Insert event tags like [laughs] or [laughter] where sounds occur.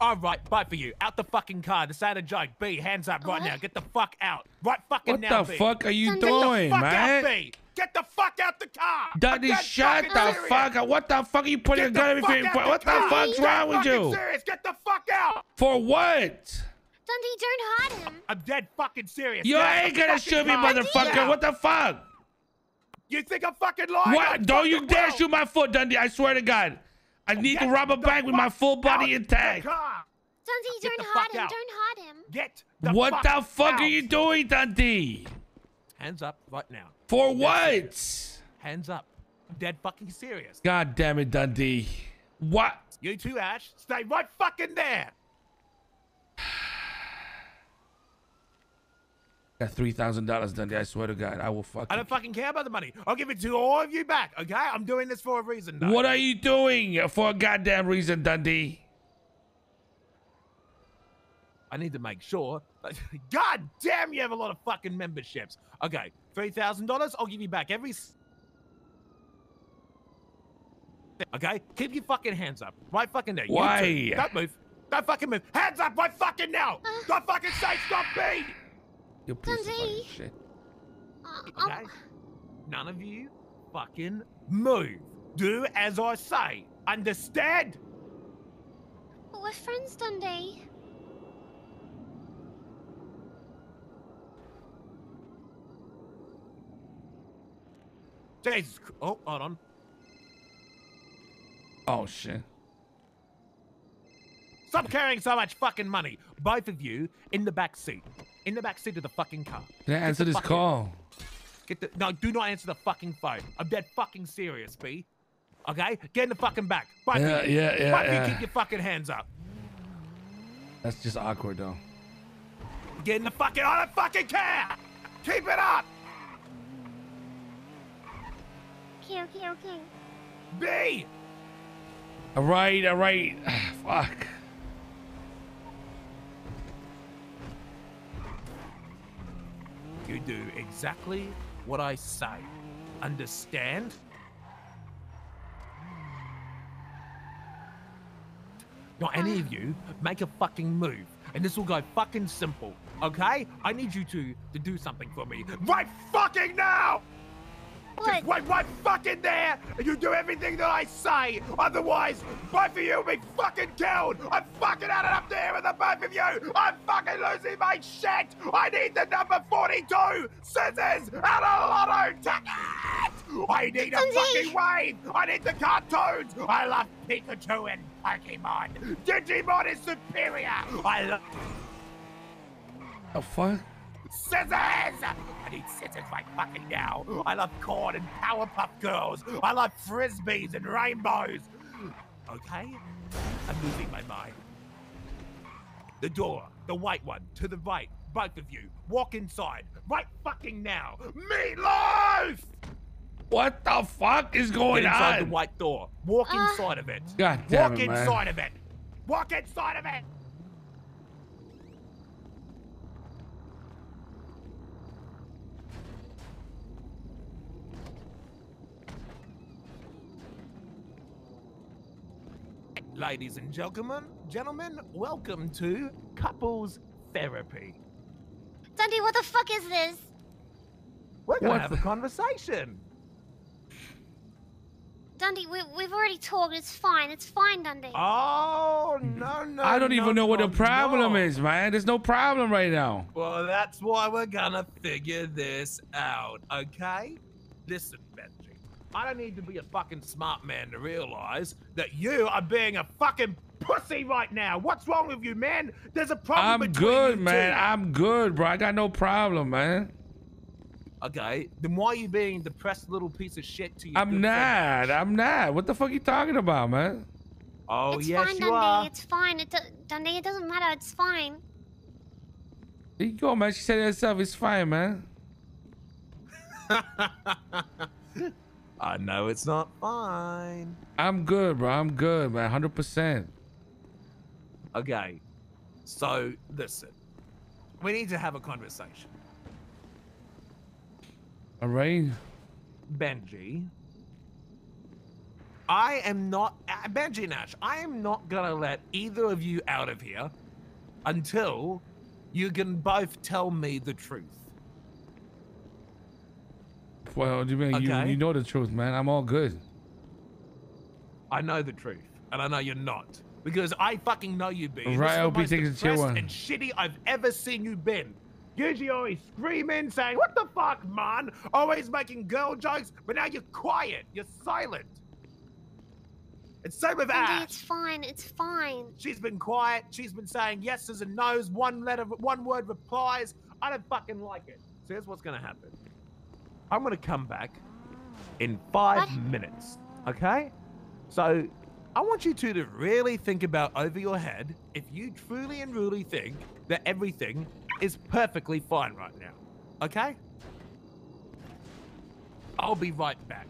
All right, both of you, out the fucking car. This ain't a joke. B, hands up right What? now. Get the fuck out. Right fucking What now, the B. fuck are you Dundee, Get the doing, fuck man? out, B. Get the fuck out the car. I'm Dundee, shut the serious. fuck up. What the fuck are you putting a Get gun the in fuck your out face? What the car. fuck's Dead wrong with fucking you? Serious. Get the fuck out. For what? Dundee, don't hurt him. I'm dead fucking serious. You Get ain't gonna shoot me, car. motherfucker. Now. What the fuck? You think I'm fucking lying? I What? Don't you dare will. shoot my foot, Dundee. I swear to God. I need to rob a bank with my full body out intact. The car. Dundee, Get don't the hurt fuck him. out. Don't hurt him. Get the What fuck the fuck out. are you doing, Dundee? Hands up right now. For what? Hands up. I'm dead fucking serious. God damn it, Dundee. What? You two, Ash, stay right fucking there. Got three thousand dollars, Dundee. I swear to God, I will fuck. I don't fucking care about the money. I'll give it to all of you back, okay? I'm doing this for a reason. Though. What are you doing for a goddamn reason, Dundee? I need to make sure. [laughs] God damn, you have a lot of fucking memberships. Okay, three thousand dollars. I'll give you back every. Okay, keep your fucking hands up, right fucking there. You Why? two. Don't move. Don't fucking move. Hands up, right fucking now. Uh. Don't fucking say stop me. You piece of fucking Dundee. shit. Uh, Okay. oh, None of you fucking move. Do as I say. Understand? but we're friends, Dundee. Jesus. Oh, hold on. Oh shit. Stop carrying so much fucking money. Both of you in the back seat. In the back seat of the fucking car. Can I answer this fuck in. call? Get the no. Do not answer the fucking phone. I'm dead fucking serious, B. Okay, get in the fucking back. Both Yeah, of you. yeah, yeah, Both yeah. you keep your fucking hands up. That's just awkward though. Get in the fucking. I don't fucking care. Keep it up, Okay, okay, okay. B. All right, all right. [sighs] Fuck. Do exactly what I say. Understand? Not any of you make a fucking move, and this will go fucking simple. Okay? I need you two to do something for me right fucking now. What? Just wait right fucking there, and you do everything that I say. Otherwise, both of you will be fucking killed. I'm fucking out it up there with the both of you. I'm fucking losing my shit. I need the number 42 scissors and a lotto ticket. I need a fucking wave. I need the cartoons. I love Pikachu and Pokemon. Digimon is superior. I love The fuck? Scissors. I need scissors right fucking now. I love corn and Powerpuff Girls. I love frisbees and rainbows. Okay? I'm losing my mind. The door, the white one, to the right. Both of you, walk inside. Right fucking now. Meatloaf! What the fuck is Get going inside the white door. Walk Ah. inside of it. God damn Walk it, man. inside of it. Walk inside of it. Ladies and gentlemen, gentlemen, welcome to couples therapy. Dundee, what the fuck is this? We're gonna What have the- a conversation. Dundee, we, we've already talked. It's fine. It's fine, Dundee. Oh no no! I don't no, even know what the problem no. is, man. There's no problem right now. Well, that's why we're gonna figure this out, okay? Listen, Benji. I don't need to be a fucking smart man to realize that you are being a fucking pussy right now. What's wrong with you, man? There's a problem with you. I'm between good, you man. two. I'm good, bro. I got no problem, man. Okay, then why are you being depressed little piece of shit to you? I'm not. I'm not. What the fuck are you talking about, man? Oh, it's yes, fine, you Dundee. are. It's fine. It do- Dundee, it doesn't matter. It's fine. There you go, man. She said it herself. It's fine, man. [laughs] I know it's not fine. I'm good, bro. I'm good, man. 100%. Okay, so listen. We need to have a conversation. All right? Benji, I am not, uh, Benji Ash, I am not gonna let either of you out of here until you can both tell me the truth. Well, you mean you, Okay. you know the truth, man. I'm all good. I know the truth, and I know you're not. Because I fucking know you, B. This Right, the I'll be most taking the depressed one. and shitty I've ever seen you been. Usually always screaming, saying, what the fuck, man? Always making girl jokes, but now you're quiet. You're silent. It's same with Dundee, Ash. it's fine. It's fine. She's been quiet. She's been saying yeses and nos, one letter, one word replies. I don't fucking like it. So here's what's gonna happen. I'm gonna come back in five What? minutes. Okay? So I want you two to really think about over your head if you truly and really think that everything is perfectly fine right now. Okay? I'll be right back.